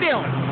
六。